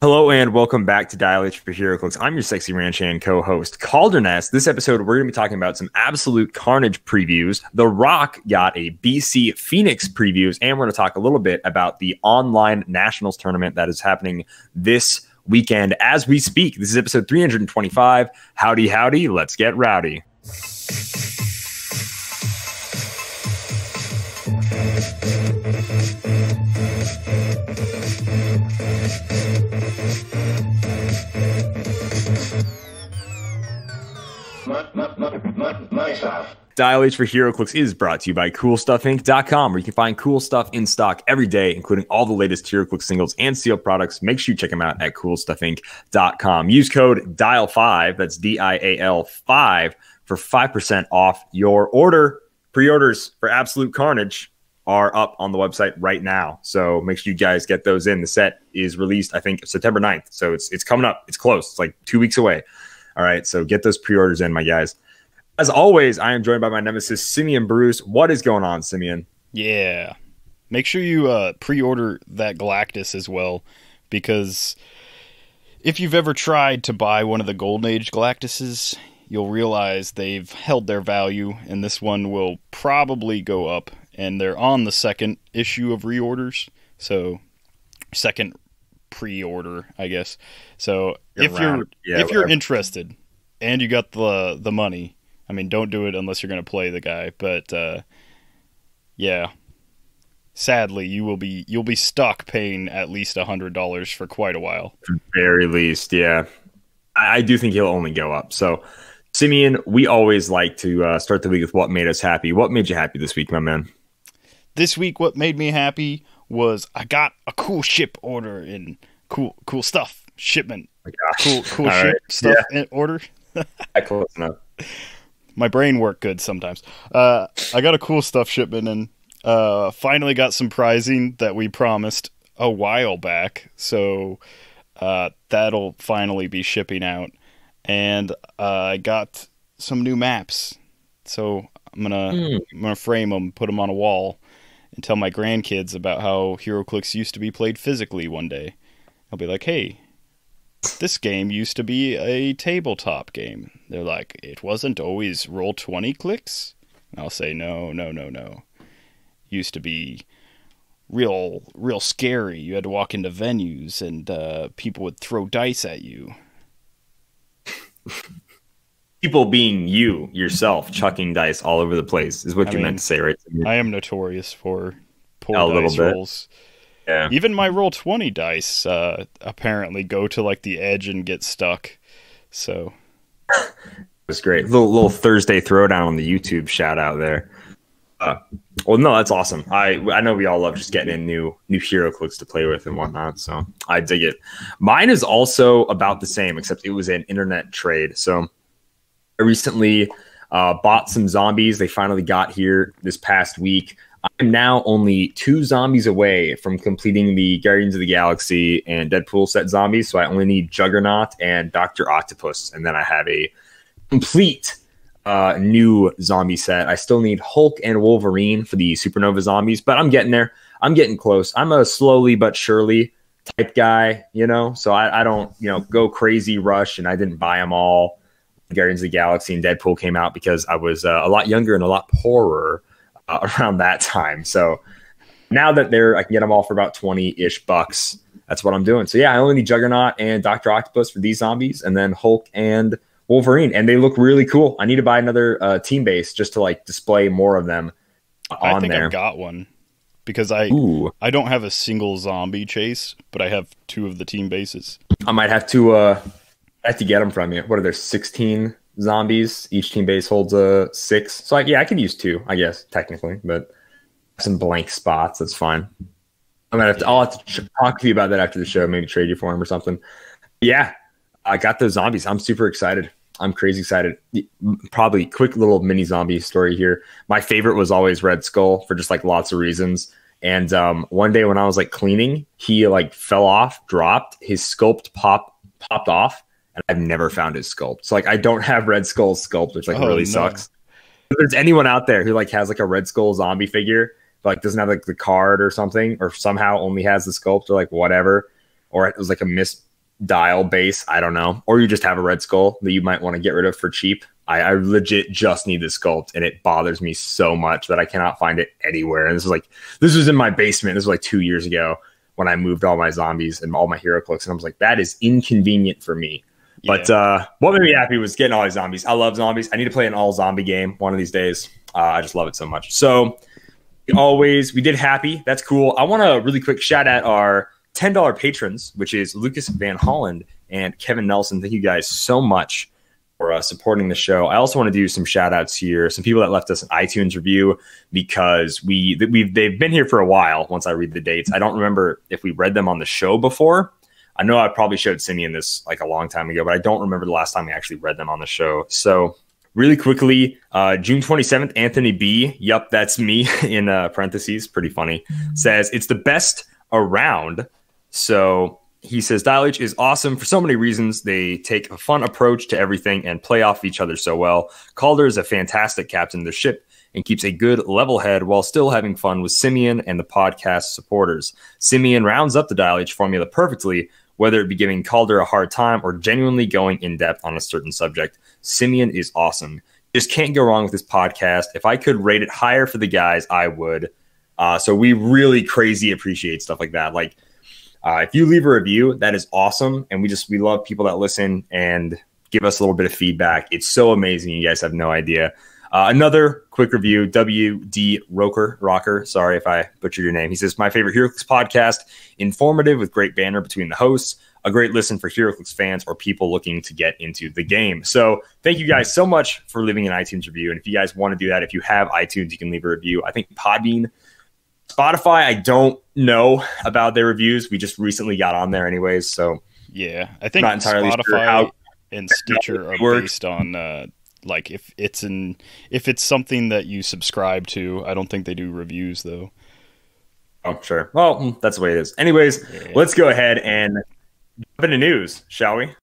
Hello and welcome back to Dial H for HeroClix. I'm your sexy ranch hand co-host Calderness. This episode, we're going to be talking about some absolute carnage previews. The Rock got a BC Phoenix previews, and we're going to talk a little bit about the online nationals tournament that is happening this weekend as we speak. This is episode 325. Howdy, howdy. Let's get rowdy. Dial H for HeroClix is brought to you by CoolStuffInc.com, where you can find cool stuff in stock every day, including all the latest Hero HeroClix singles and sealed products. Make sure you check them out at CoolStuffInc.com. Use code DIAL5, that's D I A L 5, for 5% off your order. Pre orders for Absolute Carnage are up on the website right now. So make sure you guys get those in. The set is released, I think, September 9th. So it's, it's coming up. It's close. It's like two weeks away. All right. So get those pre orders in, my guys. As always, I am joined by my nemesis, Simeon Bruce. What is going on, Simeon? Yeah. Make sure you uh, pre order that Galactus as well, because if you've ever tried to buy one of the Golden Age Galactuses, you'll realize they've held their value, and this one will probably go up. And they're on the second issue of reorders, so second pre-order, I guess. So You're if you're. Yeah, if you're interested and you got the the money, I mean, don't do it unless you're going to play the guy. But uh, yeah, sadly, you will be you'll be stuck paying at least a hundred dollars for quite a while. very least, yeah. I, I do think he'll only go up. So, Simeon, we always like to uh, start the week with what made us happy. What made you happy this week, my man? This week, what made me happy was I got a cool ship order and cool cool stuff shipment. Oh. Cool cool All ship right. stuff in order. Yeah, close enough. My brain worked good sometimes. Uh, I got a cool stuff shipment and uh, finally got some prizing that we promised a while back. So uh, that'll finally be shipping out. And uh, I got some new maps. So I'm gonna Hmm. I'm gonna frame them, put them on a wall, and tell my grandkids about how HeroClix used to be played physically one day. I'll be like, hey. This game used to be a tabletop game. They're like, it wasn't always roll 20 clicks? And I'll say, no, no, no, no. Used to be real, real scary. You had to walk into venues and uh, people would throw dice at you. People being you yourself, chucking dice all over the place is what I you mean, meant to say, right? I am notorious for poor A little dice bit. Yeah. Even my roll 20 dice uh, apparently go to like the edge and get stuck. So, It was great. Little little Thursday throwdown on the YouTube shout out there. Uh, well, no, that's awesome. I I know we all love just getting in new new HeroClix to play with and whatnot. So I dig it. Mine is also about the same, except it was an internet trade. So I recently uh, bought some zombies. They finally got here this past week. I'm now only two zombies away from completing the Guardians of the Galaxy and Deadpool set zombies. So I only need Juggernaut and Doctor Octopus, and then I have a complete uh, new zombie set. I still need Hulk and Wolverine for the Supernova zombies, but I'm getting there. I'm getting close. I'm a slowly but surely type guy, you know. So I, I don't, you know, go crazy rush, and I didn't buy them all. Guardians of the Galaxy and Deadpool came out because I was uh, a lot younger and a lot poorer uh, around that time. So now that they're, I can get them all for about twenty ish bucks. That's what I'm doing. So yeah, I only need Juggernaut and Doctor Octopus for these zombies, and then Hulk and Wolverine, and they look really cool. I need to buy another uh, team base just to like display more of them I on think there. I've got one because I Ooh, I don't have a single zombie chase, but I have two of the team bases. I might have to uh, I have to get them from you. What are there? Sixteen zombies. Each team base holds a six. So I, yeah, I could use two, I guess technically, but some blank spots. That's fine. I'm gonna have to. I'll have to talk to you about that after the show. Maybe trade you for him or something. Yeah, I got those zombies. I'm super excited. I'm crazy excited. Probably quick little mini zombie story here. My favorite was always Red Skull for just like lots of reasons. And um, one day when I was like cleaning, he like fell off, dropped, his sculpt pop popped off, and I've never found his sculpt. So like I don't have Red Skull's sculpt, which like Oh, really no. sucks. If there's anyone out there who like has like a Red Skull zombie figure, but like doesn't have like the card or something, or somehow only has the sculpt or like whatever, or it was like a mis dial base. I don't know. Or you just have a red skull that you might want to get rid of for cheap. I, I legit just need the sculpt and it bothers me so much that I cannot find it anywhere. And this is like, this was in my basement. This was like two years ago when I moved all my zombies and all my HeroClix. And I was like, that is inconvenient for me. Yeah. But uh, what made me happy was getting all these zombies. I love zombies. I need to play an all zombie game one of these days. Uh, I just love it so much. So, always, we did happy. That's cool. I want to really quick shout out our $10 patrons, which is Lucas Van Holland and Kevin Nelson. Thank you guys so much for uh, supporting the show. I also want to do some shout outs here. Some people that left us an iTunes review because we we've they've been here for a while. Once I read the dates, I don't remember if we read them on the show before. I know I probably showed Simeon this like a long time ago, but I don't remember the last time we actually read them on the show. So really quickly, uh, June 27th, Anthony B. Yup, that's me in uh, parentheses. Pretty funny. Says it's the best around. So he says Dial H is awesome for so many reasons. They take a fun approach to everything and play off each other so well. Kalder is a fantastic captain of the ship and keeps a good level head while still having fun with Simeon and the podcast supporters. Simeon rounds up the Dial H formula perfectly, whether it be giving Kalder a hard time or genuinely going in depth on a certain subject. Simeon is awesome. Just can't go wrong with this podcast. If I could rate it higher for the guys, I would. Uh, so we really crazy appreciate stuff like that. Like, uh, if you leave a review, that is awesome, and we just we love people that listen and give us a little bit of feedback. It's so amazing. You guys have no idea. Uh, another quick review, WD Roker, Rocker. Sorry if I butchered your name. He says, My favorite HeroClix podcast, informative with great banner between the hosts, a great listen for HeroClix fans or people looking to get into the game. So thank you guys so much for leaving an iTunes review. And if you guys want to do that, if you have iTunes, you can leave a review. I think Podbean, Spotify, I don't know about their reviews. We just recently got on there anyways. So yeah, I think not entirely Spotify sure how, and Stitcher are based on uh, like if it's an if it's something that you subscribe to. I don't think they do reviews though. Oh, sure. Well, mm, that's the way it is. Anyways, yeah. let's go ahead and jump into news, shall we?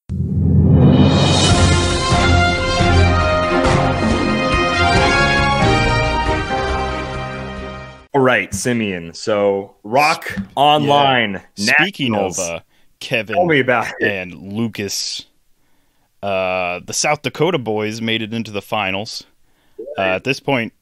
All right, Simeon. So Rock Online. Yeah. Speaking Nationals. of uh, Kevin, tell me about it. and Lucas uh, the South Dakota boys made it into the finals. Uh, at this point,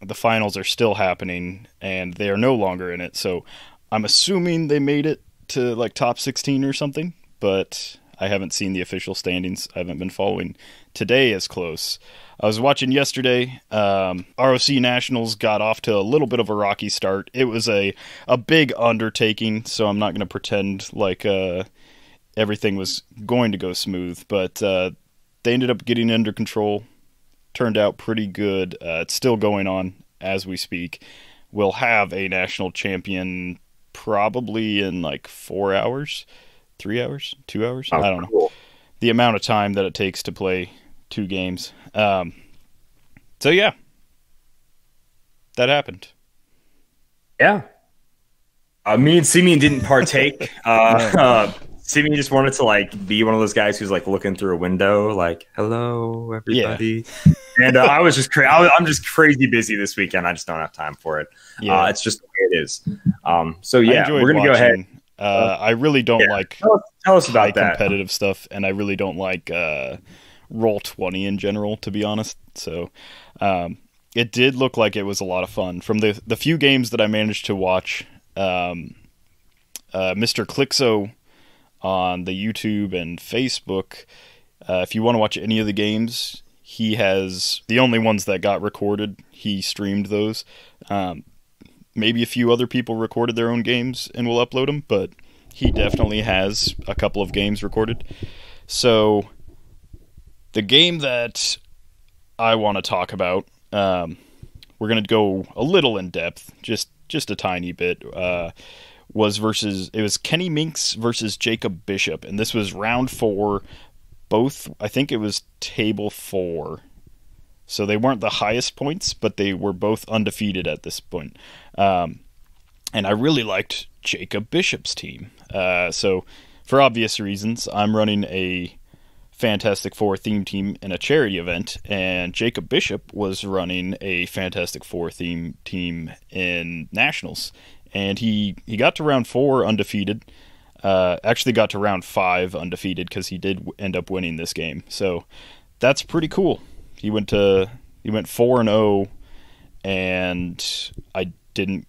the finals are still happening, and they are no longer in it. So I'm assuming they made it to like top 16 or something, but I haven't seen the official standings. I haven't been following today as close. I was watching yesterday. Um, ROC Nationals got off to a little bit of a rocky start. It was a a big undertaking, so I'm not going to pretend like uh, everything was going to go smooth, but uh, they ended up getting under control. Turned out pretty good. Uh, it's still going on as we speak. We'll have a national champion probably in like four hours, three hours, two hours. Oh, I don't know. The amount of time that it takes to play two games. Um, so yeah, that happened. Yeah. Uh, me and Simeon didn't partake. uh, Simeon just wanted to like be one of those guys who's like looking through a window, like "Hello, everybody," yeah. and uh, I was just crazy. I'm just crazy busy this weekend. I just don't have time for it. Yeah. Uh, it's just the way it is. Um, so yeah, we're gonna watching. go ahead. Uh, I really don't yeah. like tell us, tell us about that competitive stuff, and I really don't like uh, roll twenty in general, to be honest. So um, it did look like it was a lot of fun from the the few games that I managed to watch. Um, uh, Mr. Clixo on the YouTube and Facebook. Uh, if you want to watch any of the games, he has the only ones that got recorded. He streamed those. Um, maybe a few other people recorded their own games and will upload them, but he definitely has a couple of games recorded. So the game that I want to talk about, um, we're going to go a little in depth, just just a tiny bit. Uh, was versus it was Kenny Minks versus Jacob Bishop, and this was round four. Both I think it was table four, so they weren't the highest points, but they were both undefeated at this point. Um, and I really liked Jacob Bishop's team. Uh, so for obvious reasons, I'm running a Fantastic Four theme team in a charity event, and Jacob Bishop was running a Fantastic Four theme team in nationals and he he got to round four undefeated. Uh, actually got to round five undefeated because he did end up winning this game. So that's pretty cool. He went to he went four and zero, oh, and I didn't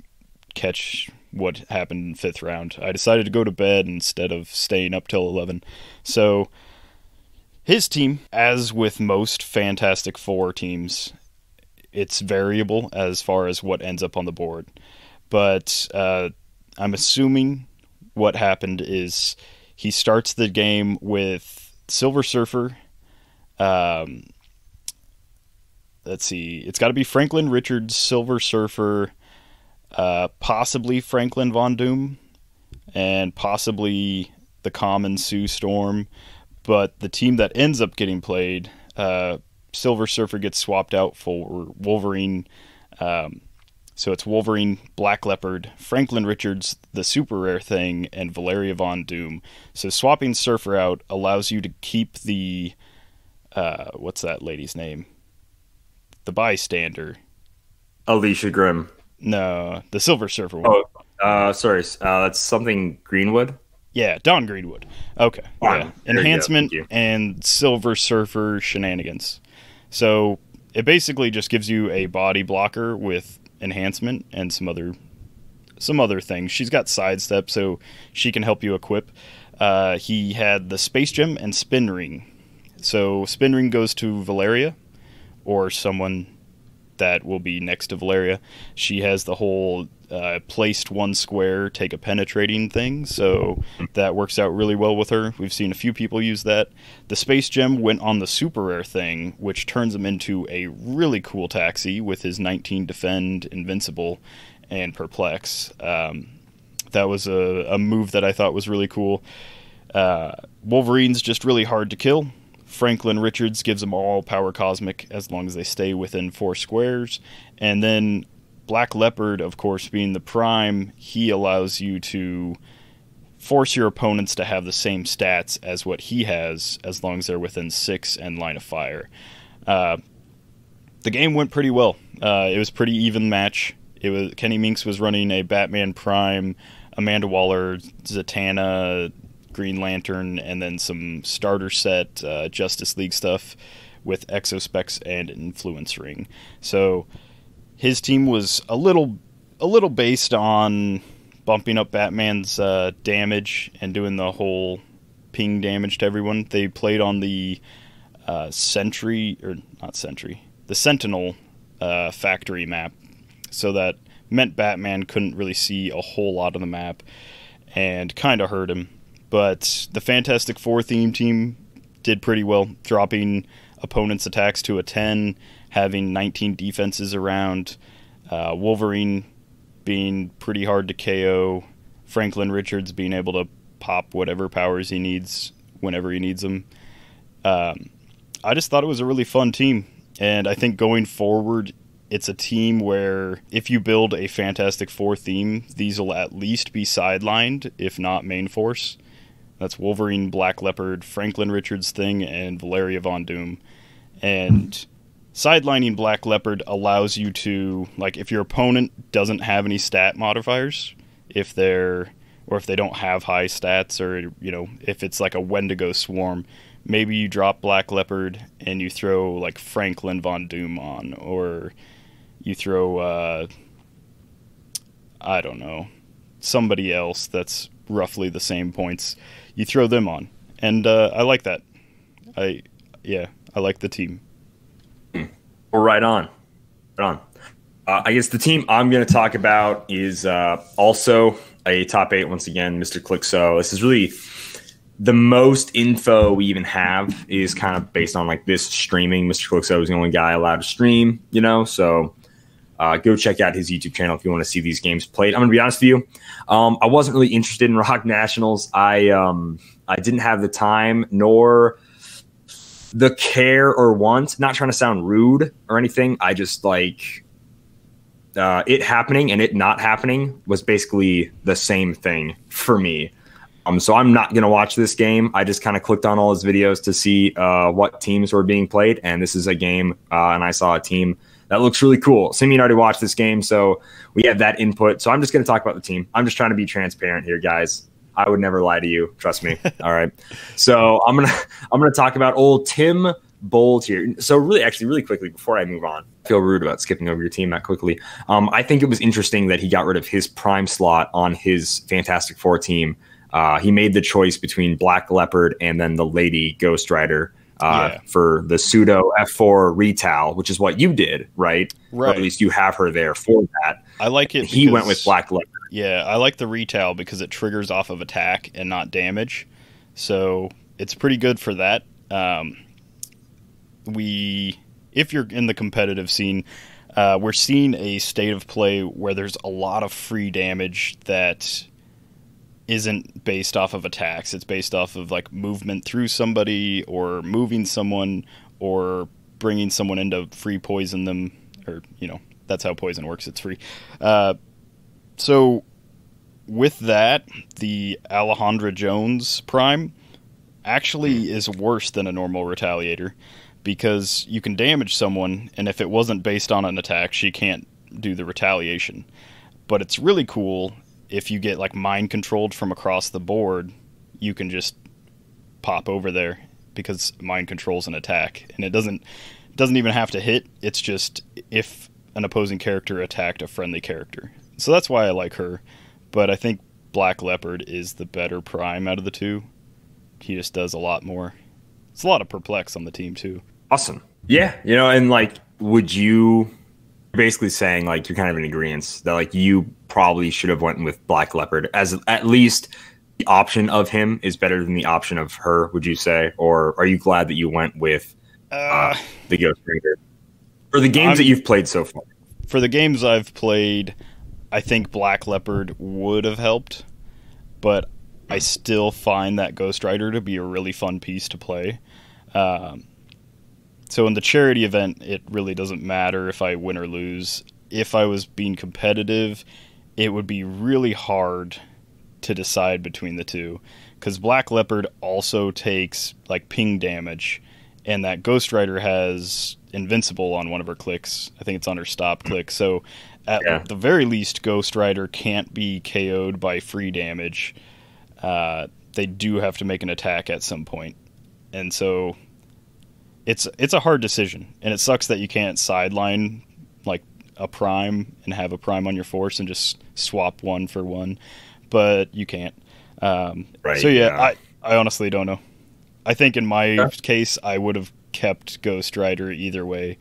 catch what happened in fifth round. I decided to go to bed instead of staying up till eleven. So his team, as with most Fantastic Four teams, it's variable as far as what ends up on the board. But uh, I'm assuming what happened is he starts the game with Silver Surfer. Um, let's see, it's got to be Franklin Richards, Silver Surfer, uh, possibly Franklin Von Doom, and possibly the Common Sue Storm. But the team that ends up getting played, uh, Silver Surfer gets swapped out for Wolverine. Um, so it's Wolverine, Black Leopard, Franklin Richards, the super rare thing, and Valeria Von Doom. So swapping Surfer out allows you to keep the uh, what's that lady's name? The bystander. Alicia Grimm. No, the Silver Surfer one. Oh, uh, sorry. Uh, that's something Greenwood. Yeah, Dawn Greenwood. Okay. Yeah. Enhancement and Silver Surfer shenanigans. So it basically just gives you a body blocker with enhancement and some other some other things. She's got sidestep, so she can help you equip. Uh, he had the space gem and spin ring. So spin ring goes to Valeria or someone that will be next to Valeria. She has the whole uh, placed one square, take a penetrating thing. So that works out really well with her. We've seen a few people use that. The Space Gem went on the super rare thing, which turns him into a really cool taxi with his 19 defend, invincible, and perplex. Um, that was a, a, move that I thought was really cool. Uh, Wolverine's just really hard to kill. Franklin Richards gives them all power cosmic as long as they stay within four squares. And then Black Leopard, of course, being the prime, he allows you to force your opponents to have the same stats as what he has, as long as they're within six and line of fire. Uh, the game went pretty well. Uh, it was pretty even match. It was Kenny Minks was running a Batman Prime, Amanda Waller, Zatanna, Green Lantern, and then some starter set uh, Justice League stuff with Exospecs and Influence Ring. So his team was a little a little based on bumping up Batman's uh, damage and doing the whole ping damage to everyone. They played on the uh, Sentry or not Sentry, the Sentinel uh, factory map, so that meant Batman couldn't really see a whole lot of the map and kind of hurt him. But the Fantastic Four theme team did pretty well, dropping opponents' attacks to a 10 having 19 defenses around, uh, Wolverine being pretty hard to KO, Franklin Richards being able to pop whatever powers he needs whenever he needs them. Um, I just thought it was a really fun team. And I think going forward, it's a team where if you build a Fantastic Four theme, these will at least be sidelined, if not main force. That's Wolverine, Black Leopard, Franklin Richards thing, and Valeria Von Doom. And sidelining Black Leopard allows you to like if your opponent doesn't have any stat modifiers, if they're or if they don't have high stats or you know, if it's like a Wendigo swarm, maybe you drop Black Leopard and you throw like Franklin Von Doom on or you throw uh I don't know, somebody else that's roughly the same points. You throw them on. And uh, I like that. I yeah, I like the team. We're right on. Right on. Uh, I guess the team I'm going to talk about is uh, also a top eight once again, Mr. Clixo. This is really the most info we even have is kind of based on like this streaming. Mr. Clixo is the only guy allowed to stream, you know, so uh, go check out his YouTube channel if you want to see these games played. I'm going to be honest with you. Um, I wasn't really interested in ROC Nationals. I um, I didn't have the time nor the care or want. Not trying to sound rude or anything. I just like uh, it happening and it not happening was basically the same thing for me. Um, so I'm not gonna watch this game. I just kind of clicked on all his videos to see uh, what teams were being played, and this is a game, uh, and I saw a team that looks really cool. Simeon already watched this game, so we have that input. So I'm just gonna talk about the team. I'm just trying to be transparent here, guys. I would never lie to you. Trust me. All right. So I'm gonna I'm gonna talk about old Tim Bold here. So really, actually, really quickly before I move on, I feel rude about skipping over your team that quickly. Um, I think it was interesting that he got rid of his prime slot on his Fantastic Four team. Uh, he made the choice between Black Leopard and then the Lady Ghost Rider. Uh, Yeah. For the pseudo F4 retal, which is what you did, right? Or Right. at least you have her there for that. I like it. He went with Black Leopard. Yeah, I like the retail because it triggers off of attack and not damage. So it's pretty good for that. Um, we, if you're in the competitive scene, uh, we're seeing a state of play where there's a lot of free damage that isn't based off of attacks. It's based off of like movement through somebody or moving someone or bringing someone into free poison them or you know that's how poison works. It's free. Uh, so with that, the Alejandra Jones Prime actually is worse than a normal retaliator because you can damage someone, and if it wasn't based on an attack, she can't do the retaliation. But it's really cool if you get like mind controlled from across the board, you can just pop over there because mind controls an attack, and it doesn't doesn't even have to hit. It's just if an opposing character attacked a friendly character. So that's why I like her. But I think Black Leopard is the better prime out of the two. He just does a lot more. It's a lot of perplex on the team too. Awesome. Yeah, you know, and like, would you you're basically saying like you're kind of in agreement that like you probably should have went with Black Leopard as at least the option of him is better than the option of her. Would you say, or are you glad that you went with Uh, the Ghost Rider for the games I'm- that you've played so far? for the games I've played, I think Black Leopard would have helped, but I still find that Ghost Rider to be a really fun piece to play. Um, so in the charity event, it really doesn't matter if I win or lose. If I was being competitive, it would be really hard to decide between the two because Black Leopard also takes like ping damage, and that Ghost Rider has invincible on one of her clicks. I think it's on her stop click. So at Yeah. the very least, Ghost Rider can't be KO'd by free damage. Uh, they do have to make an attack at some point, and so it's it's a hard decision, and it sucks that you can't sideline like a prime and have a prime on your force and just swap one for one, but you can't. Um, Right, So yeah, yeah. I I honestly don't know. I think in my Yeah. case, I would have kept Ghost Rider either way,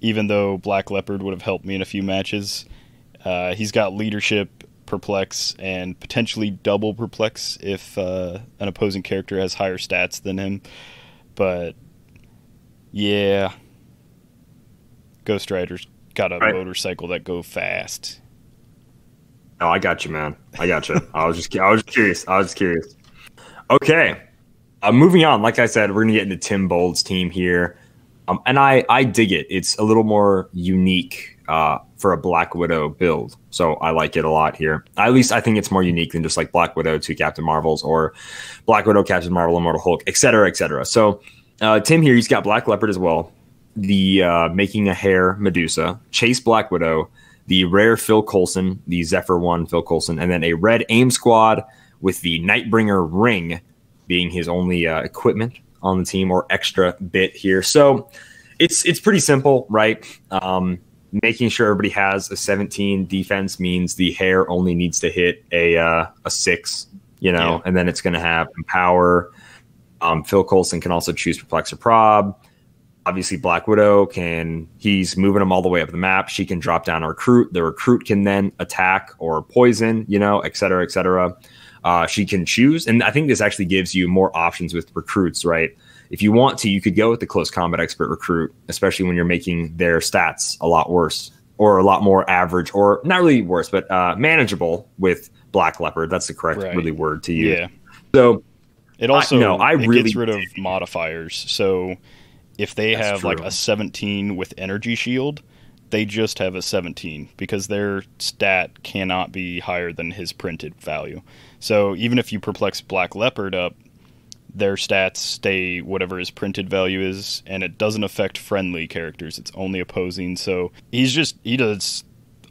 even though Black Leopard would have helped me in a few matches. Uh, he's got leadership, perplex, and potentially double perplex if uh, an opposing character has higher stats than him. But yeah, Ghost Rider's got a Right. motorcycle that go fast. No, I got you, man. I got you. I was just, I was curious. I was just curious. Okay, uh, moving on. Like I said, we're gonna get into Tim Bold's team here, um, and I, I dig it. It's a little more unique uh, for a Black Widow build, so I like it a lot here. At least I think it's more unique than just like Black Widow to Captain Marvels or Black Widow, Captain Marvel, Immortal Hulk, et cetera, et cetera. So uh, Tim here, he's got Black Leopard as well. The uh, making a hair Medusa, Chase Black Widow, the rare Phil Coulson, the Zephyr One Phil Coulson, and then a red aim squad with the Nightbringer ring being his only uh, equipment on the team or extra bit here. So it's it's pretty simple, right? Um, making sure everybody has a 17 defense means the hair only needs to hit a uh, a six, you know, Yeah. and then it's going to have empower. Um, Phil Coulson can also choose perplex or prob. Obviously black widow can he's moving them all the way up the map. She can drop down a recruit. The recruit can then attack or poison you know et cetera et cetera. Uh, she can choose and i think this actually gives you more options with recruits right? If you want to you could go with the close combat expert recruit especially when you're making their stats a lot worse or a lot more average or not really worse but uh, manageable with black leopard. That's the correct Right. really word to use. Yeah. so It also no, I it really gets rid of modifiers. So if they That's have like a 17 with energy shield, they just have a 17 because their stat cannot be higher than his printed value. So even if you perplex Black Leopard up, their stats stay whatever his printed value is, and it doesn't affect friendly characters. It's only opposing. So he's just he does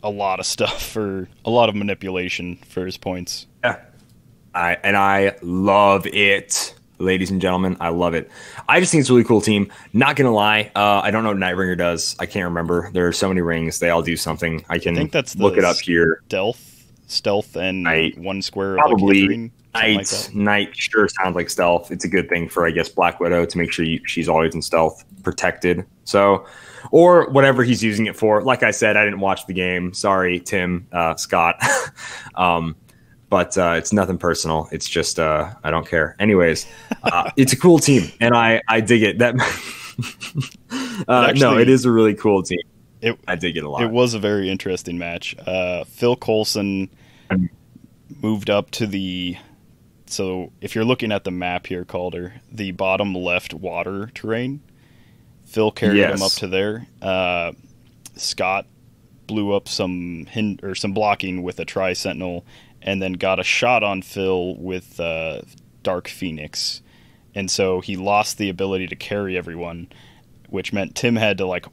a lot of stuff for a lot of manipulation for his points. Yeah. I and I love it, ladies and gentlemen. I love it. I just think it's a really cool team. Not gonna lie, uh, I don't know what Nightringer does. I can't remember. There are so many rings. They all do something. I can I think that's look it up here. Stealth, stealth, and Night. one square. Probably like, Night, like. Night sure sounds like stealth. It's a good thing for, I guess, Black Widow to make sure you, she's always in stealth, protected. So, or whatever he's using it for. Like I said, I didn't watch the game. Sorry, Tim uh, Scott. um, but uh, it's nothing personal. It's just uh, I don't care. Anyways, uh, it's a cool team, and I I dig it. That uh, no, it is a really cool team. It I dig it a lot. it was a very interesting match. Uh, Phil Coulson moved up to the. So if you're looking at the map here, Kalder, the bottom left water terrain, Phil carried him up to there. Uh, Scott blew up some hin- or some blocking with a Tri Sentinel, and then got a shot on Phil with uh, Dark Phoenix, and so he lost the ability to carry everyone, which meant Tim had to like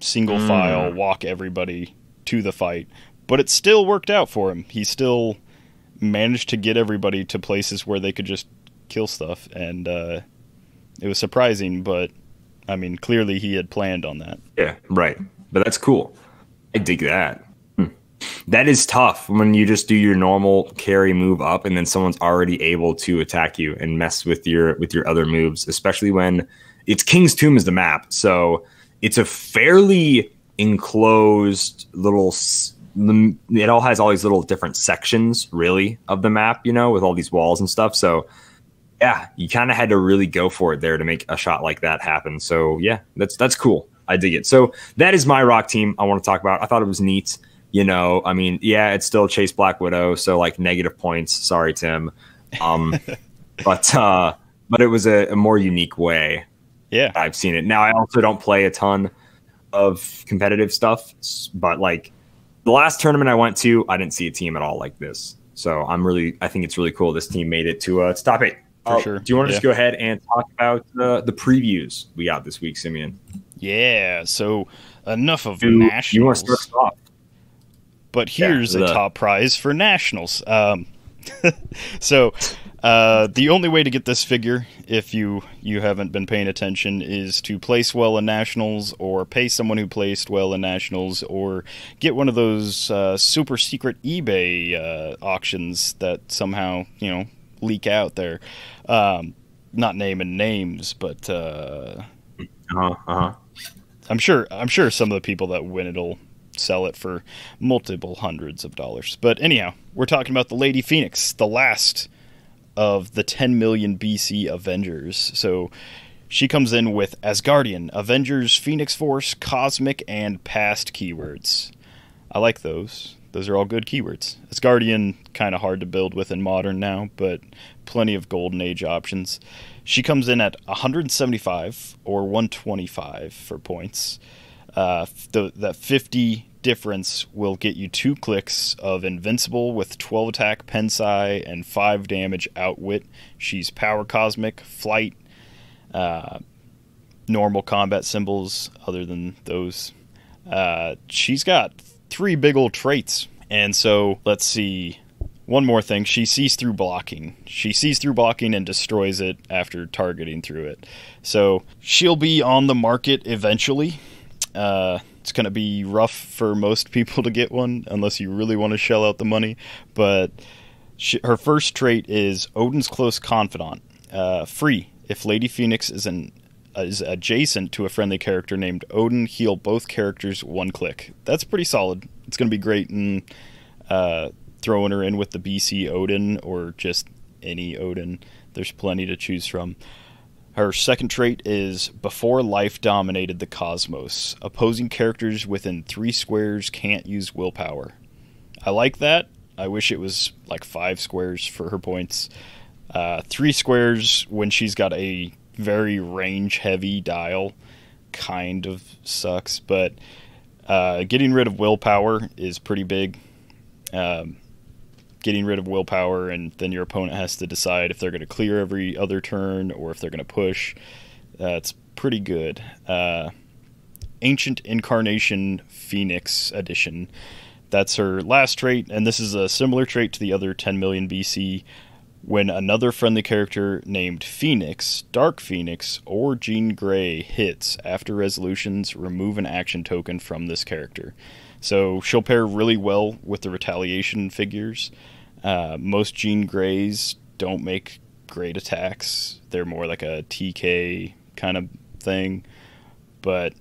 single Mm. file walk everybody to the fight. But it still worked out for him. He still managed to get everybody to places where they could just kill stuff, and uh, it was surprising. But I mean, clearly he had planned on that. Yeah, right. But that's cool. I dig that. That is tough when you just do your normal carry move up and then someone's already able to attack you and mess with your with your other moves, especially when it's King's Tomb is the map. So it's a fairly enclosed little it all has all these little different sections really of the map, you know, with all these walls and stuff. So yeah, you kind of had to really go for it there to make a shot like that happen. So yeah, that's that's cool. I dig it. So that is my rock team I want to talk about. I thought it was neat. You know, I mean, yeah, it's still Chase Black Widow, so like negative points. Sorry, Tim. Um, but uh, but it was a, a more unique way Yeah, I've seen it. Now I also don't play a ton of competitive stuff, but like the last tournament I went to, I didn't see a team at all like this. So I'm really, I think it's really cool. This team made it to uh, to top eight. For Uh, sure. Do you want to just go ahead and talk about uh, the previews we got this week, Simeon? yeah. So enough of Do nationals. you want to start off? But here's the- a top prize for nationals. Um, so uh, the only way to get this figure, if you you haven't been paying attention, is to place well in nationals, or pay someone who placed well in nationals, or get one of those uh, super secret eBay uh, auctions that somehow you know leak out there. Um, not naming names, but uh, Uh huh. Uh huh. I'm sure I'm sure some of the people that win it'll sell it for multiple hundreds of dollars. But anyhow, we're talking about the Lady Phoenix, the last of the 10 million BC Avengers. So she comes in with Asgardian, Avengers, Phoenix Force, Cosmic, and past keywords. I like those. Those are all good keywords. Asgardian kind of hard to build with in modern now, but plenty of golden age options. She comes in at 175 or 125 for points. Uh, the, that 50 difference will get you two clicks of Invincible with 12 attack, Pensai, and 5 damage Outwit. She's Power Cosmic, Flight, uh, normal combat symbols other than those. Uh, she's got three big old traits. And so let's see. One more thing. She sees through blocking. She sees through blocking and destroys it after targeting through it. So she'll be on the market eventually. Uh, it's going to be rough for most people to get one unless you really want to shell out the money. But she, her first trait is Odin's Close Confidant. Uh, free. If Lady Phoenix is an is adjacent to a friendly character named Odin, heal both characters one click. That's pretty solid. It's going to be great in uh, throwing her in with the BC Odin or just any Odin. There's plenty to choose from. Her second trait is Before Life Dominated the Cosmos. Opposing characters within three squares can't use willpower. I like that. I wish it was like five squares for her points. Uh, three squares when she's got a very range heavy dial kind of sucks, but uh, getting rid of willpower is pretty big. Um, getting rid of willpower, and then your opponent has to decide if they're going to clear every other turn or if they're going to push. That's pretty good. Uh, Ancient Incarnation Phoenix Edition. That's her last trait, and this is a similar trait to the other 10 million BC. When another friendly character named Phoenix, Dark Phoenix, or Jean Grey hits after resolutions, remove an action token from this character. So she'll pair really well with the retaliation figures. Uh, most Jean Greys don't make great attacks. They're more like a TK kind of thing. But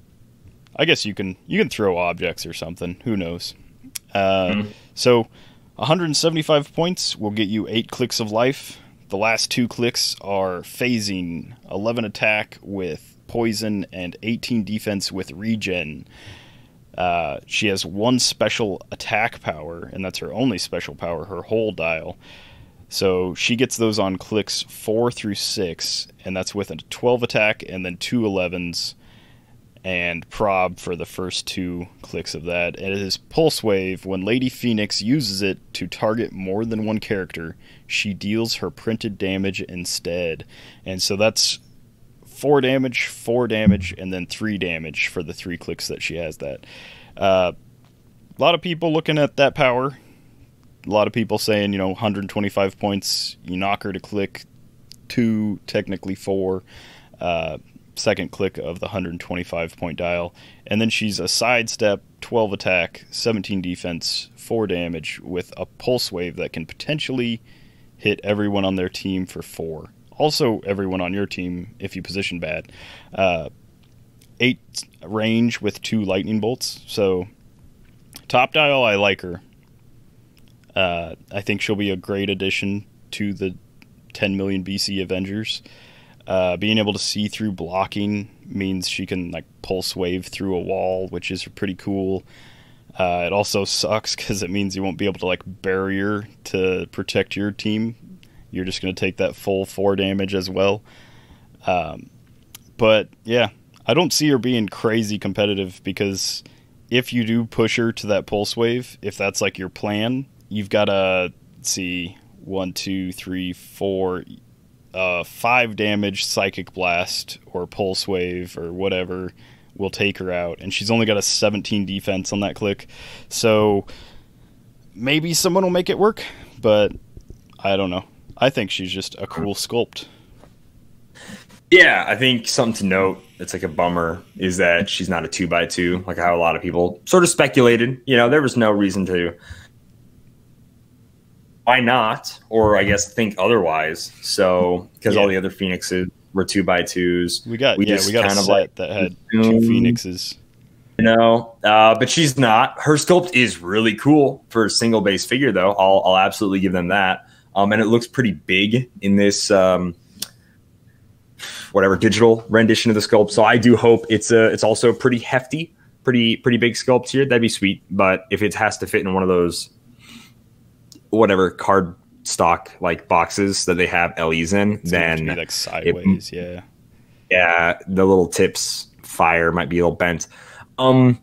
I guess you can you can throw objects or something. Who knows? Uh, mm-hmm. So 175 points will get you eight clicks of life. The last two clicks are phasing, 11 attack with poison, and 18 defense with regen. Uh, she has one special attack power, and that's her only special power, her whole dial. So she gets those on clicks four through six, and that's with a 12 attack and then two 11s and prob for the first two clicks of that. And it is Pulse Wave. When Lady Phoenix uses it to target more than one character, she deals her printed damage instead. And so that's four damage, four damage, and then three damage for the three clicks that she has that. Uh, a lot of people looking at that power a lot of people saying, you know, 125 points, you knock her to click two, technically four, uh, second click of the 125 point dial. And then she's a sidestep, 12 attack, 17 defense, 4 damage with a pulse wave that can potentially hit everyone on their team for 4. Also, everyone on your team if you position bad. Uh, 8 range with 2 lightning bolts. So, top dial, I like her. Uh, I think she'll be a great addition to the 10 million BC Avengers. Uh, being able to see through blocking means she can like pulse wave through a wall, which is pretty cool. Uh, it also sucks because it means you won't be able to like barrier to protect your team. You're just going to take that full four damage as well. Um, but yeah, I don't see her being crazy competitive because if you do push her to that pulse wave, if that's like your plan, you've got a see one, two, three, four, uh, five damage psychic blast or pulse wave or whatever will take her out, and she's only got a 17 defense on that click. So maybe someone will make it work, but I don't know. I think she's just a cool sculpt. Yeah, I think something to note that's like a bummer is that she's not a two by two, like how a lot of people sort of speculated. You know, there was no reason to why not? Or I guess think otherwise. So because yeah. all the other phoenixes were two by twos, we got we yeah we got kind a of set like, that had two phoenixes. You know, uh, but she's not. Her sculpt is really cool for a single base figure, though. I'll I'll absolutely give them that. Um, and it looks pretty big in this um, whatever digital rendition of the sculpt. So I do hope it's a it's also pretty hefty, pretty pretty big sculpt here. That'd be sweet. But if it has to fit in one of those whatever card stock like boxes that they have LEs in, it's then like sideways, it, yeah. Yeah, the little tips fire might be a little bent. Um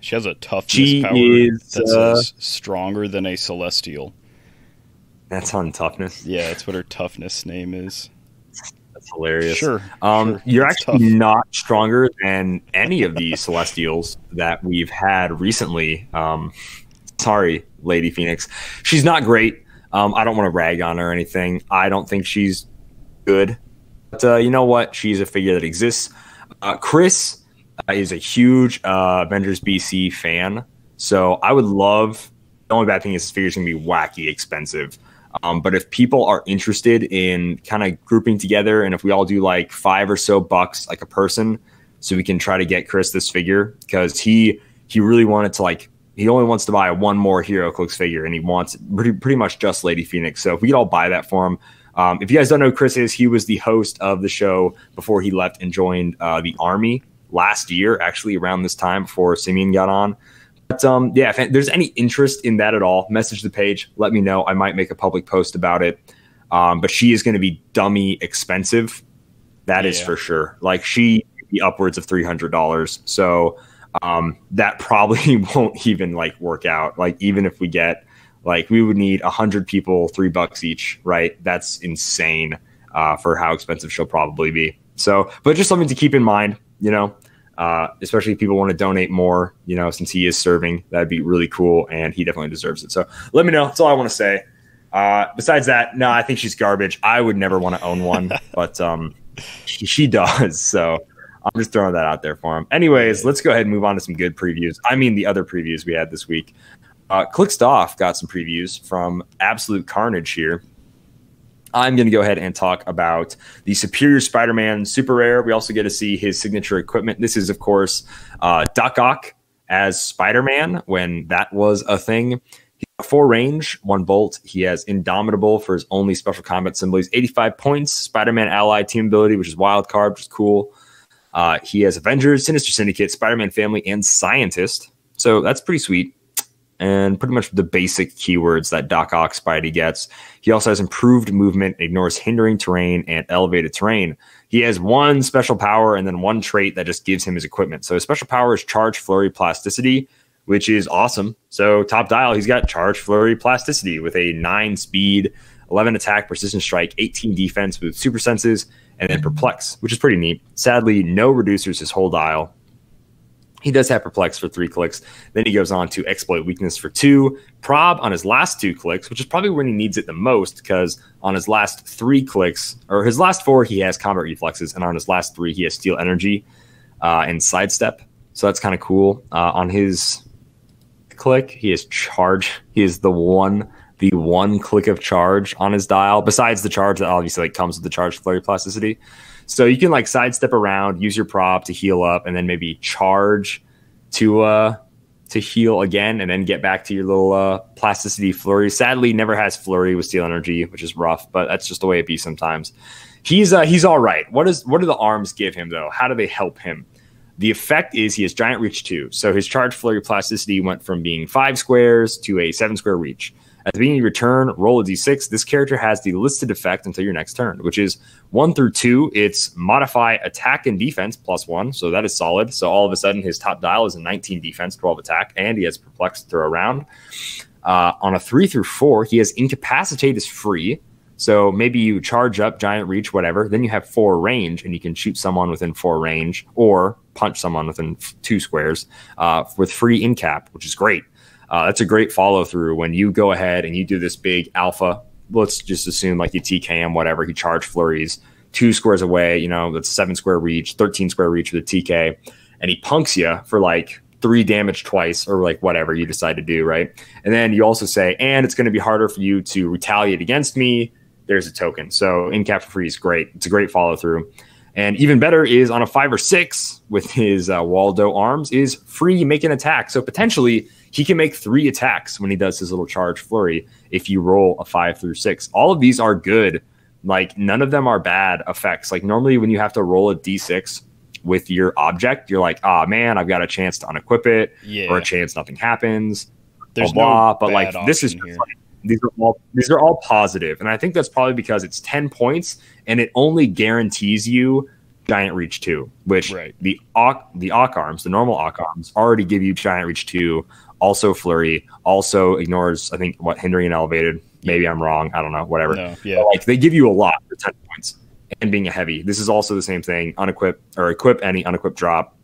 she has a toughness she power is, that's uh, stronger than a celestial. That's on toughness. Yeah, that's what her toughness name is. That's hilarious. Sure. Um, sure. You're actually tough. not stronger than any of the Celestials that we've had recently. Um, sorry, Lady Phoenix. She's not great. Um, I don't want to rag on her or anything. I don't think she's good. But uh, you know what? She's a figure that exists. Uh, Chris uh, is a huge uh, Avengers BC fan. So I would love. The only bad thing is this figure is going to be wacky expensive. Um, but if people are interested in kind of grouping together, and if we all do like five or so bucks, like a person, so we can try to get Chris this figure because he he really wanted to like he only wants to buy one more HeroClix figure, and he wants pretty, pretty much just Lady Phoenix. So if we could all buy that for him. Um, if you guys don't know who Chris is, he was the host of the show before he left and joined uh, the Army last year, actually around this time before Simeon got on. But um, yeah, if there's any interest in that at all, message the page. Let me know. I might make a public post about it. Um, but she is going to be dummy expensive. That yeah. is for sure. Like she be upwards of three hundred dollars. So um, that probably won't even like work out. Like even if we get like we would need a hundred people, three bucks each, right? That's insane uh, for how expensive she'll probably be. So, but just something to keep in mind, you know, uh, especially if people want to donate more, you know, since he is serving, that'd be really cool, and he definitely deserves it. So, let me know. That's all I want to say. Uh, besides that, no, I think she's garbage. I would never want to own one, but um, she, she does. So I'm just throwing that out there for him. Anyways, let's go ahead and move on to some good previews. I mean, the other previews we had this week. Uh, Clickstuff got some previews from Absolute Carnage here. I'm going to go ahead and talk about the Superior Spider Man Super Rare. We also get to see his signature equipment. This is, of course, uh, Doc Ock as Spider Man when that was a thing. Four range, one bolt. He has Indomitable for his only special combat symbol. He's 85 points. Spider Man ally team ability, which is wild card, which is cool. Uh, he has Avengers, Sinister Syndicate, Spider Man Family, and Scientist. So that's pretty sweet and pretty much the basic keywords that Doc Ock Spidey gets. He also has improved movement, ignores hindering terrain, and elevated terrain. He has one special power and then one trait that just gives him his equipment. So his special power is Charge Flurry Plasticity, which is awesome. So top dial, he's got Charge Flurry Plasticity with a nine speed, 11 attack, precision strike, 18 defense with super senses, and then perplex, which is pretty neat. Sadly, no reducers his whole dial. He does have perplex for three clicks. Then he goes on to exploit weakness for two, prob on his last two clicks, which is probably when he needs it the most because on his last three clicks or his last four he has combat reflexes, and on his last three he has steal energy uh, and sidestep. So that's kind of cool. Uh, on his click, he has charge. He is the one the one click of charge on his dial, besides the charge that obviously like comes with the charge flurry plasticity. So you can like sidestep around, use your prop to heal up, and then maybe charge to uh to heal again, and then get back to your little uh, plasticity flurry. Sadly, never has flurry with steal energy, which is rough, but that's just the way it be sometimes. He's uh, he's all right. What is what do the arms give him though? How do they help him? The effect is he has giant reach two, so his charge flurry plasticity went from being five squares to a seven square reach. At the beginning of your turn, roll a d6. This character has the listed effect until your next turn, which is one through two. It's modify attack and defense plus one. So that is solid. So all of a sudden, his top dial is a 19 defense, 12 attack, and he has perplex to throw around. Uh, on a three through four, he has incapacitate is free. So maybe you charge up giant reach, whatever. Then you have four range, and you can shoot someone within four range or punch someone within two squares uh, with free incap, which is great. Uh, that's a great follow through when you go ahead and you do this big alpha. Let's just assume like you TKM, whatever, he charge flurries two squares away, you know, that's seven square reach, 13 square reach with a TK, and he punks you for like three damage twice or like whatever you decide to do, right? And then you also say, and it's going to be harder for you to retaliate against me. There's a token. So in cap for free is great. It's a great follow through. And even better is on a five or six with his uh, Waldo arms is free make an attack. So potentially he can make three attacks when he does his little charge flurry if you roll a five through six. All of these are good. Like none of them are bad effects. Like normally when you have to roll a d6 with your object, you're like, ah oh, man, I've got a chance to unequip it, yeah. or a chance nothing happens. There's blah, no blah. But like this is like, these are all these are all positive, and I think that's probably because it's ten points and it only guarantees you giant reach two, which Right. the Ock the Ock arms, the normal Ock arms, already give you giant reach two. Also flurry, also ignores I think what hindering and elevated. Maybe I'm wrong. I don't know. Whatever. No, yeah. But, like they give you a lot for ten points and being a heavy. This is also the same thing. Unequip or equip any unequipped drop,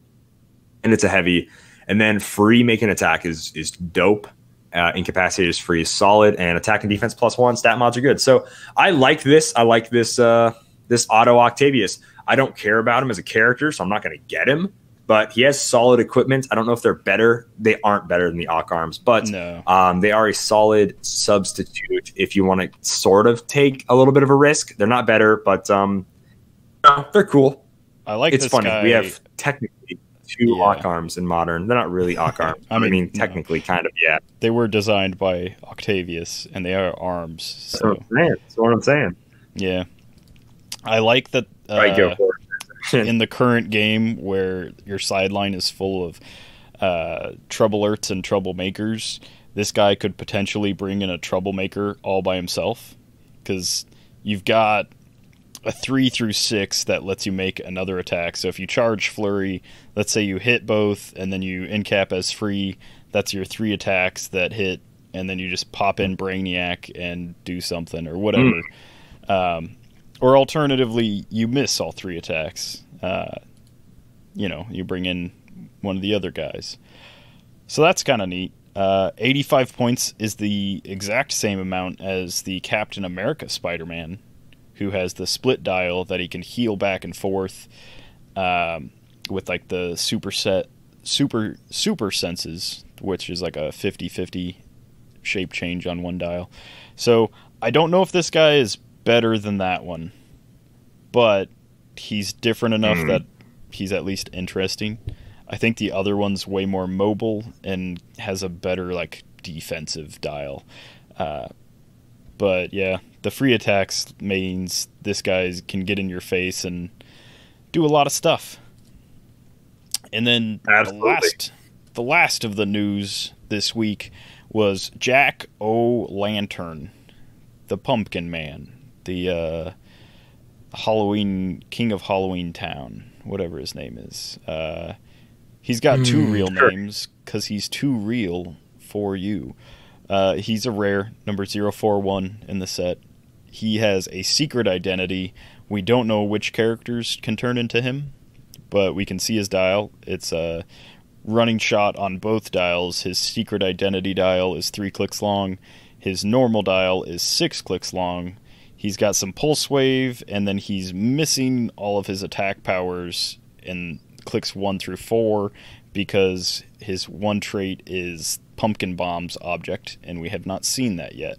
and it's a heavy. And then free make an attack is is dope. Uh, incapacitated is free is solid, and attack and defense plus one stat mods are good. So I like this. I like this uh, this Otto Octavius. I don't care about him as a character, so I'm not going to get him. But he has solid equipment. I don't know if they're better. They aren't better than the Ock arms, but No. um, they are a solid substitute if you want to sort of take a little bit of a risk. They're not better, but um, no, they're cool. I like it's funny. guy. We have technically two Yeah. Ock arms in modern. They're not really Ock arms. I I mean, mean, no. technically, kind of, yeah. They were designed by Octavius, and they are arms. That's So what I'm. That's what I'm saying. yeah, I like that. Uh, Right, go for it. in the current game where your sideline is full of uh, troubleerts and troublemakers, this guy could potentially bring in a troublemaker all by himself because you've got a three through six that lets you make another attack. So if you charge flurry, let's say you hit both and then you incap as free, that's your three attacks that hit, and then you just pop in Brainiac and do something or whatever. Um, or alternatively, you miss all three attacks. Uh, you know, you bring in one of the other guys. So that's kind of neat. Uh, 85 points is the exact same amount as the Captain America Spider Man, who has the split dial that he can heal back and forth um, with like the super set, super, super senses, which is like a 50 50 shape change on one dial. So I don't know if this guy is better than that one, but he's different enough Mm. that he's at least interesting. I think the other one's way more mobile and has a better like defensive dial. Uh, but yeah, the free attacks means this guy can get in your face and do a lot of stuff. And then Absolutely. the last, the last of the news this week was Jack O' Lantern, the Pumpkin Man, the uh, Halloween King of Halloween Town, whatever his name is. Uh, he's got two Hmm, real sure. names because he's too real for you. Uh, he's a rare number 041 in the set. He has a secret identity. We don't know which characters can turn into him, but we can see his dial. It's a running shot on both dials. His secret identity dial is three clicks long. His normal dial is six clicks long. He's got some pulse wave, and then he's missing all of his attack powers in clicks one through four because his one trait is Pumpkin Bomb's object, and we have not seen that yet.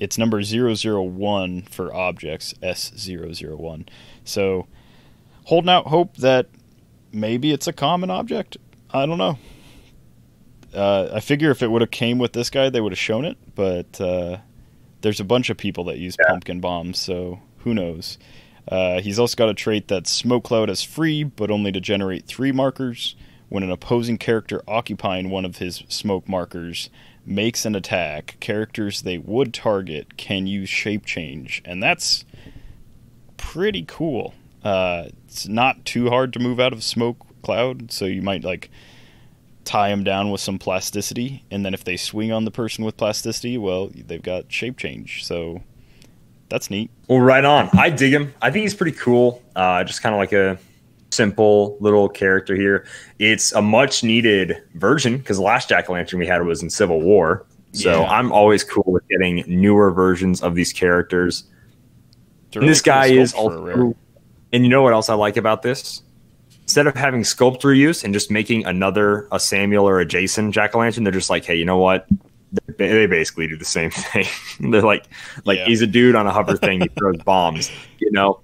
It's number 001 for objects, S001. So, holding out hope that maybe it's a common object. I don't know. Uh, I figure if it would have came with this guy, they would have shown it, but uh, there's a bunch of people that use Yeah. pumpkin bombs, so who knows? Uh, he's also got a trait that Smoke Cloud is free, but only to generate three markers. When an opposing character occupying one of his smoke markers makes an attack, characters they would target can use shape change, and that's pretty cool. Uh, it's not too hard to move out of smoke cloud, so you might like tie them down with some plasticity, and then if they swing on the person with plasticity, well, they've got shape change. So that's neat. Well, right on. I dig him. I think he's pretty cool. Uh, just kind of like a simple little character here. It's a much needed version because the last Jack o' Lantern we had was in Civil War. So Yeah. I'm always cool with getting newer versions of these characters. And this really guy is sculpt for a rare. also. And you know what else I like about this? Instead of having sculpt reuse and just making another a Samuel or a Jason Jack o' Lantern, they're just like, hey, you know what? They they basically do the same thing. they're like, like Yeah. he's a dude on a hover thing. He throws bombs. You know,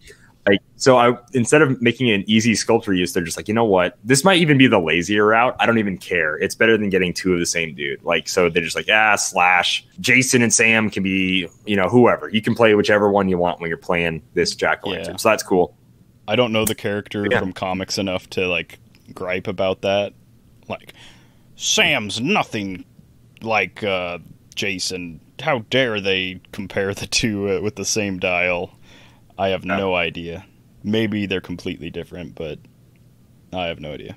like so. I instead of making an easy sculpt reuse, they're just like, you know what? This might even be the lazier route. I don't even care. It's better than getting two of the same dude. Like so, they're just like, ah, slash Jason and Sam can be, you know, whoever. You can play whichever one you want when you're playing this Jack o' Lantern. Yeah. So that's cool. I don't know the character Yeah. from comics enough to like gripe about that. Like, Sam's nothing like uh, Jason. How dare they compare the two uh, with the same dial? I have no idea. Maybe they're completely different, but I have no idea.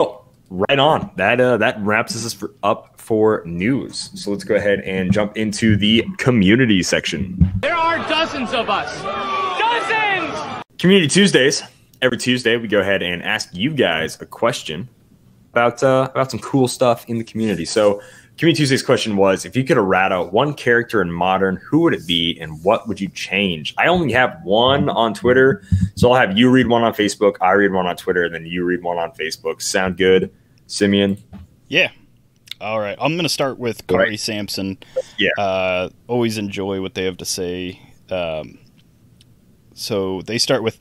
Oh, right on. That uh, that wraps us for, up for news. So let's go ahead and jump into the community section. There are dozens of us. Dozens! Community Tuesdays. Every Tuesday, we go ahead and ask you guys a question about uh, about some cool stuff in the community. So, Community Tuesday's question was: If you could errata one character in Modern, who would it be, and what would you change? I only have one on Twitter, so I'll have you read one on Facebook, I read one on Twitter, and then you read one on Facebook. Sound good, Simeon? Yeah. All right. I'm going to start with Corey Sampson. Yeah. Uh, always enjoy what they have to say. Um, so they start with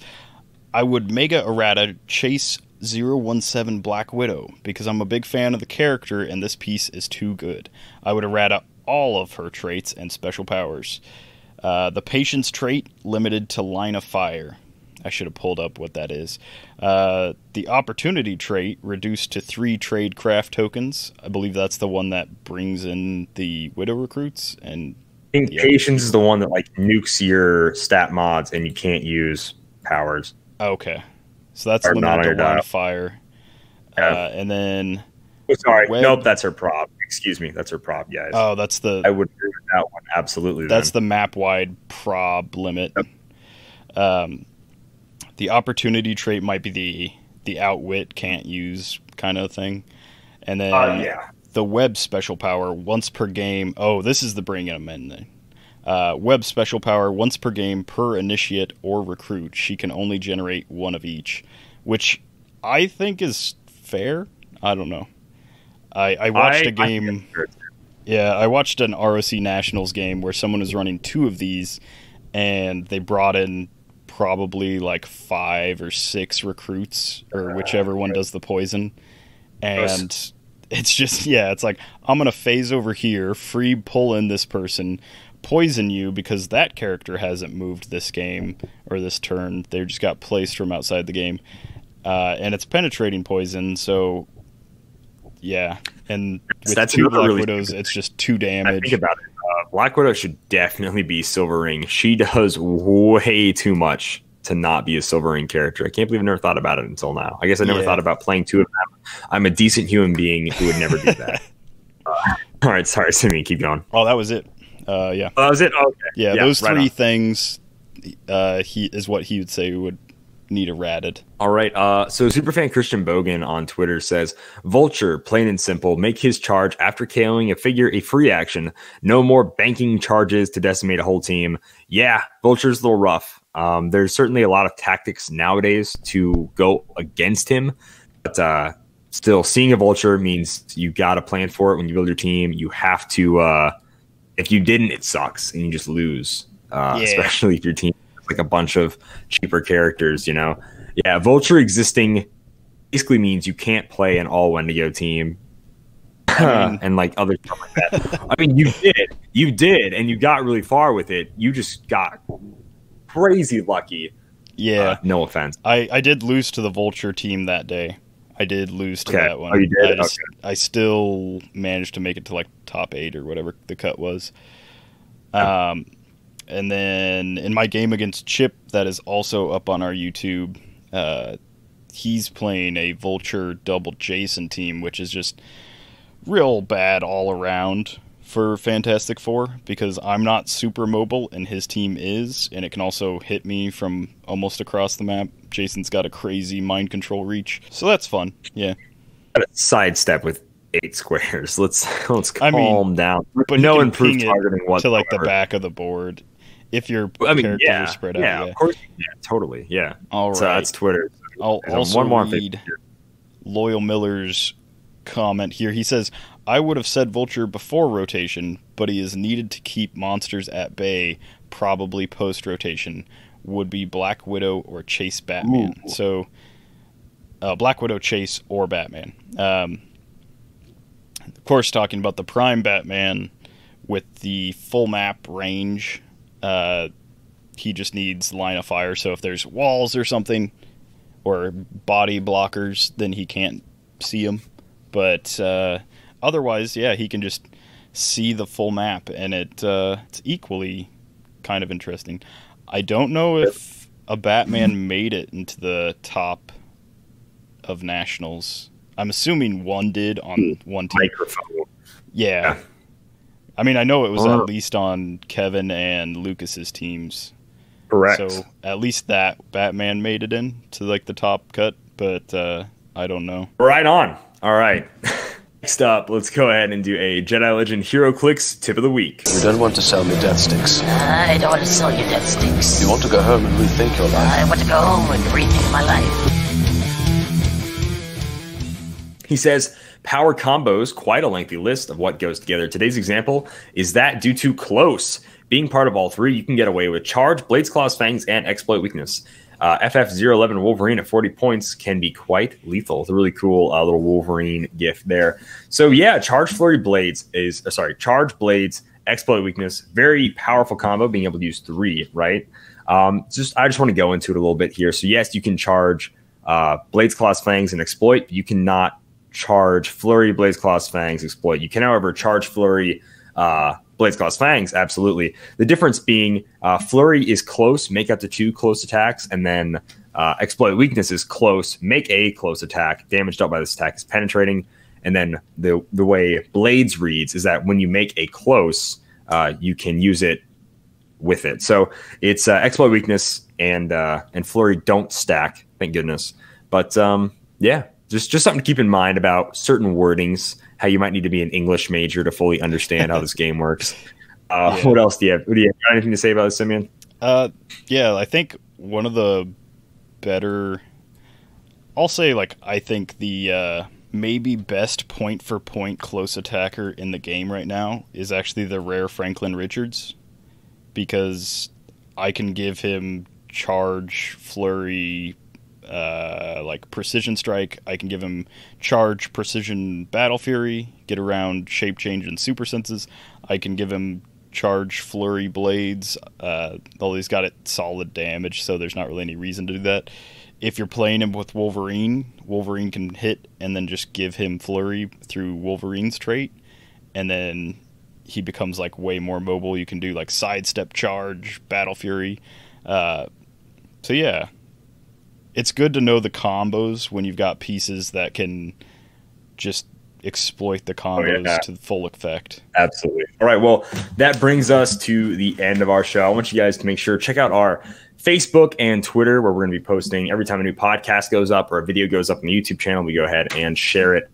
I would mega errata chase 017 Black Widow because I'm a big fan of the character and this piece is too good. I would errata all of her traits and special powers. Uh, the patience trait limited to line of fire. I should have pulled up what that is. Uh, the opportunity trait reduced to three trade craft tokens. I believe that's the one that brings in the widow recruits. And I think patience is the one that like nukes your stat mods and you can't use powers. okay, so that's Or not on limited to dial. of fire. Yeah. Uh, and then Oh, sorry, Web- nope, that's her prop. Excuse me, that's her prop, guys. oh, that's the I would agree with that one absolutely. That's then. the map wide prob limit. Um, the opportunity trait might be the the outwit can't use kind of thing, And then Uh, yeah. the web special power once per game. Oh, this is the bring in thing. Uh, web special power once per game per initiate or recruit. She can only generate one of each, which I think is fair. I don't know. I, I watched I- a game. I think it's fair. Yeah, I watched an ROC Nationals game where someone was running two of these, and they brought in probably like five or six recruits, or whichever one does the poison. And it's just, yeah, it's like, I'm going to phase over here, free pull in this person, poison you because that character hasn't moved this game or this turn. They just got placed from outside the game. Uh, and it's penetrating poison, so yeah. And with That's two Black really Widows, it's just two I damage. think about it. Uh, Black Widow should definitely be Silver Ring. She does way too much to not be a Silver Ring character. I can't believe I never thought about it until now. I guess I never Yeah. thought about playing two of them. I'm a decent human being who would never do that. uh, all right, sorry, Simi, keep going. Oh, that was it. Uh, yeah, Oh, that was it? Okay. yeah. Yeah, those right three on. things, uh, he is what he would say would need a ratted. All right. Uh, so superfan Christian Bogan on Twitter says, "Vulture, plain and simple, make his charge after KOing a figure a free action. No more banking charges to decimate a whole team. Yeah, Vulture's a little rough. Um, there's certainly a lot of tactics nowadays to go against him, but uh, still, seeing a Vulture means you got to plan for it when you build your team. You have to. Uh, if you didn't, it sucks and you just lose. Uh, Yeah. Especially if your team like a bunch of cheaper characters, you know. Yeah, Vulture existing basically means you can't play an all Wendigo team. mean- and like other stuff like that. I mean, you did, you did, and you got really far with it. You just got crazy lucky. Yeah, Uh, no offense. I I did lose to the Vulture team that day. I did lose to Okay. that one. Oh, you did? I, just, I still managed to make it to like top eight or whatever the cut was. Um, and then in my game against Chip, that is also up on our YouTube. Uh, he's playing a Vulture double Jason team, which is just real bad all around for Fantastic Four because I'm not super mobile and his team is, and it can also hit me from almost across the map. Jason's got a crazy mind control reach, so that's fun. Yeah, Sidestep with eight squares. Let's let's I calm mean, down. but no improved targeting whatsoever. to like the back of the board if your I mean, characters yeah, are spread yeah, out. Yeah. of course, yeah, totally, yeah. All right. So that's Twitter. I'll There's also one more read. Loyal Miller's comment here. He says, I would have said Vulture before rotation, but he is needed to keep monsters at bay, probably post rotation. Would be Black Widow or Chase Batman. Ooh. So, uh, Black Widow, Chase, or Batman. Um, of course, talking about the Prime Batman with the full map range, uh, he just needs line of fire. So if there's walls or something, or body blockers, then he can't see them. But uh, otherwise, yeah, he can just see the full map, and it uh, it's equally kind of interesting. I don't know if a Batman made it into the top of nationals. I'm assuming one did on one team. Microphone. Yeah. I mean, I know it was Uh. at least on Kevin and Lucas's teams. Correct. So at least that Batman made it in to like the top cut, but uh, I don't know. Right on. All right. Next up, let's go ahead and do a Jedi Legend HeroClix tip of the week. You don't want to sell me death sticks. I don't want to sell you death sticks. You want to go home and rethink your life. I want to go home and rethink my life. He says, power combos, quite a lengthy list of what goes together. Today's example is that due to close being part of all three, you can get away with charge, blades, claws, fangs, and exploit weakness. Uh, FF011 Wolverine at 40 points can be quite lethal. It's a really cool uh, little Wolverine gift there. So, yeah, charge flurry blades is, uh, sorry, charge blades, exploit weakness, very powerful combo, being able to use three, right? Um, just I just want to go into it a little bit here. So, yes, you can charge uh, blades, claws, fangs, and exploit. You cannot charge flurry, blades, claws, fangs, exploit. You can, however, charge flurry, uh, blades, claws, fangs. Absolutely. The difference being uh, flurry is close, make up to two close attacks, and then uh, exploit weakness is close, make a close attack. Damage dealt by this attack is penetrating. And then the the way blades reads is that when you make a close, uh, you can use it with it. So it's uh, exploit weakness and uh, and flurry don't stack, thank goodness. But um, yeah, just just something to keep in mind about certain wordings, how you might need to be an English major to fully understand how this game works. Uh, Yeah. What else do you have? Do you have anything to say about this, Simeon? Uh, yeah, I think one of the better. I'll say, like, I think the uh, maybe best point for point close attacker in the game right now is actually the rare Franklin Richards because I can give him charge, flurry, uh, like precision strike. I can give him charge, precision, battle fury, get around shape change and super senses. I can give him charge, flurry, blades. Uh, although he's got it solid damage, so there's not really any reason to do that. If you're playing him with Wolverine, Wolverine can hit and then just give him flurry through Wolverine's trait, and then he becomes like way more mobile. You can do like sidestep charge, battle fury. Uh, so yeah, it's good to know the combos when you've got pieces that can just exploit the combos yeah. to full effect. Absolutely. All right. Well, that brings us to the end of our show. I want you guys to make sure check out our Facebook and Twitter, where we're going to be posting every time a new podcast goes up or a video goes up on the YouTube channel. We go ahead and share it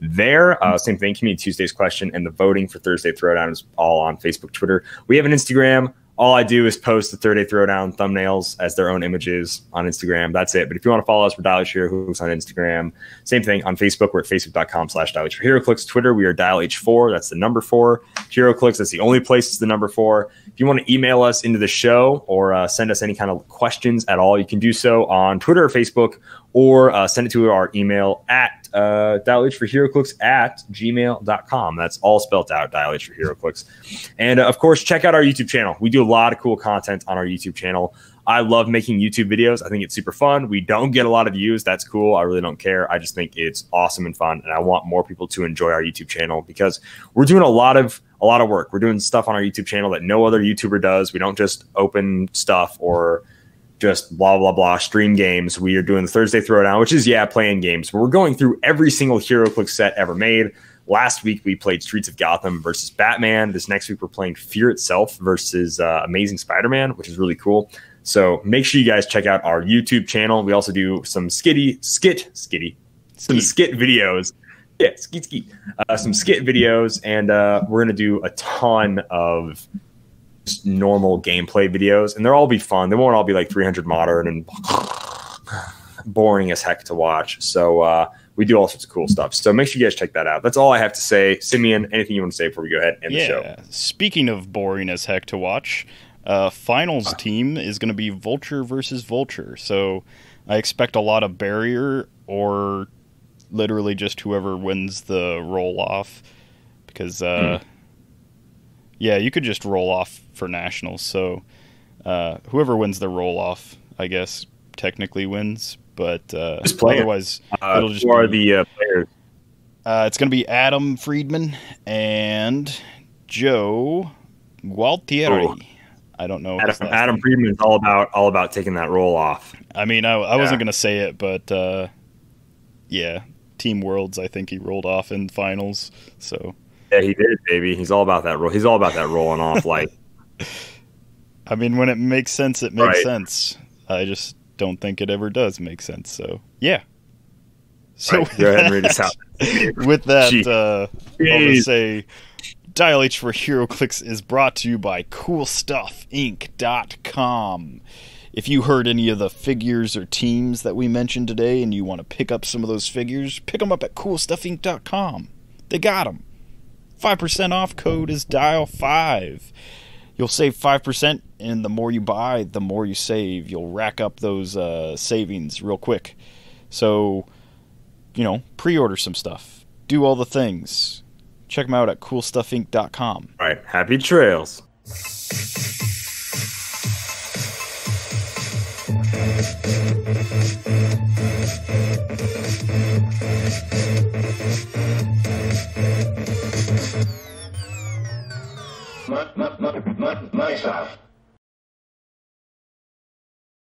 there. Uh, same thing. Community Tuesday's question and the voting for Thursday Throwdown is all on Facebook, Twitter. We have an Instagram. All I do is post the Thursday Throwdown thumbnails as their own images on Instagram. That's it. But if you want to follow us, we're Dial H HeroClix on Instagram. Same thing on Facebook. We're at facebook.com slash Dial H for HeroClix. Twitter, we are Dial H4. That's the number four. HeroClix, that's the only place it's the number four. If you want to email us into the show or uh, send us any kind of questions at all, you can do so on Twitter or Facebook or uh, send it to our email at uh, Dial H for HeroClix at gmail.com. That's all spelled out, Dial H for HeroClix. And uh, of course, check out our YouTube channel. We do a lot of cool content on our YouTube channel. I love making YouTube videos. I think it's super fun. We don't get a lot of views. That's cool. I really don't care. I just think it's awesome and fun, and I want more people to enjoy our YouTube channel because we're doing a lot of a lot of work. We're doing stuff on our YouTube channel that no other YouTuber does. We don't just open stuff or just blah blah blah stream games. We are doing the Thursday Throwdown, which is yeah playing games. But we're going through every single HeroClix set ever made. Last week we played Streets of Gotham versus Batman. This next week we're playing Fear itself versus uh, Amazing Spider-Man, which is really cool. So make sure you guys check out our YouTube channel. We also do some skitty skit skitty some skit videos. Yeah, skit skit. Uh, some skit videos, and uh, we're gonna do a ton of just normal gameplay videos, and they'll all be fun. They won't all be like 300 modern and boring as heck to watch. So uh, we do all sorts of cool stuff. So make sure you guys check that out. That's all I have to say. Simeon, anything you want to say before we go ahead and end the show? Speaking of boring as heck to watch, uh, finals team is going to be Vulture versus Vulture. So I expect a lot of barrier or literally just whoever wins the roll off because uh, yeah, you could just roll off for nationals. So uh, whoever wins the roll off, I guess technically wins. But uh, otherwise, Uh, it'll just who are be- the uh, players? uh, it's going to be Adam Friedman and Joe Gualtieri. Oh. I don't know. Adam, Adam. Friedman is all about all about taking that roll off. I mean, I, I Yeah. wasn't going to say it, but uh, yeah, Team Worlds. I think he rolled off in finals. So Yeah, he did, baby. He's all about that roll. He's all about that rolling off. Like, I mean, when it makes sense, it makes Right. sense. I just don't think it ever does make sense. So yeah. So right, go ahead and read us out. with that, uh, I'll just say Dial H for HeroClix is brought to you by CoolStuffInc.com. If you heard any of the figures or teams that we mentioned today and you want to pick up some of those figures, pick them up at CoolStuffInc.com. They got them. 5% off code is Dial5. You'll save 5%, and the more you buy, the more you save. You'll rack up those uh, savings real quick. So, you know, pre order some stuff, do all the things. Check them out at coolstuffinc.com. All right, happy trails. My, my, my, my, my stuff.